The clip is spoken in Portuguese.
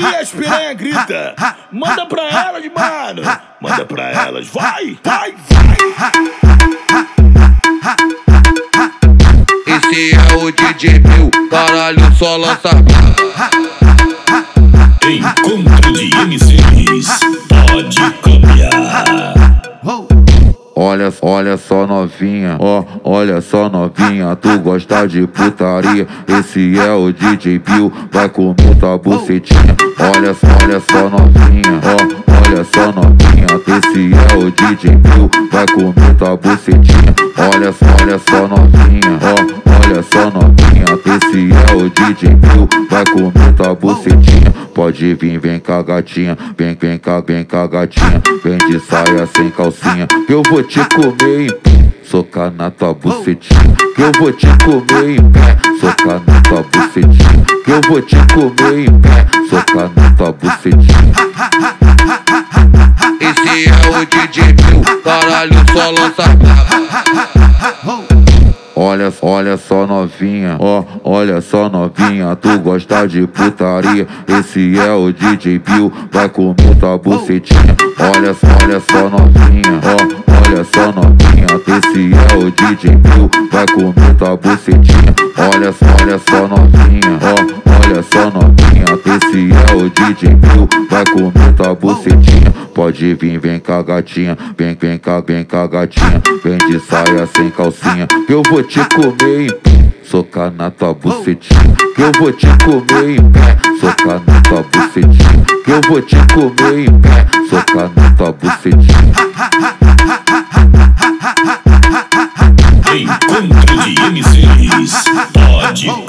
Aí as piranha grita, manda pra elas, mano. Manda pra elas, vai, vai, vai. Esse é o DJ Bill, caralho, só lança Olha, só novinha, ó, olha só novinha, tu gosta de putaria, esse é o DJ Bill, vai comer tua bucetinha. Olha, olha só novinha, ó, olha só novinha, esse é o DJ Bill, vai comer tua bucetinha. Olha só DJ Bill, vai comer tua bucetinha. Pode vir, vem cá gatinha, vem, vem cá, vem cá gatinha, vem de saia sem calcinha, que eu vou te comer em pé, socar na tua bucetinha, que eu vou te comer em pé, socar na tua bucetinha, que eu vou te comer em pé, socar na tua bucetinha. Esse é o DJ Bill, caralho, só lança Olha, olha só novinha, ó, olha só novinha, tu gosta de putaria, esse é o DJ Bill, vai comer tua bucetinha. Olha, olha só novinha, ó, olha só novinha, esse é o DJ Bill, vai comer tua bucetinha. Olha, olha só DJ Bill, vai comer tua bucetinha. Pode vir, vem cá gatinha, vem, vem cá, vem cá gatinha, vem de saia sem calcinha, que eu vou te comer em pé, socar na tua bucetinha, que eu vou te comer em pé, socar na tua bucetinha, que eu vou te comer em pé, socar na tua bucetinha. Encontro de MCs, pode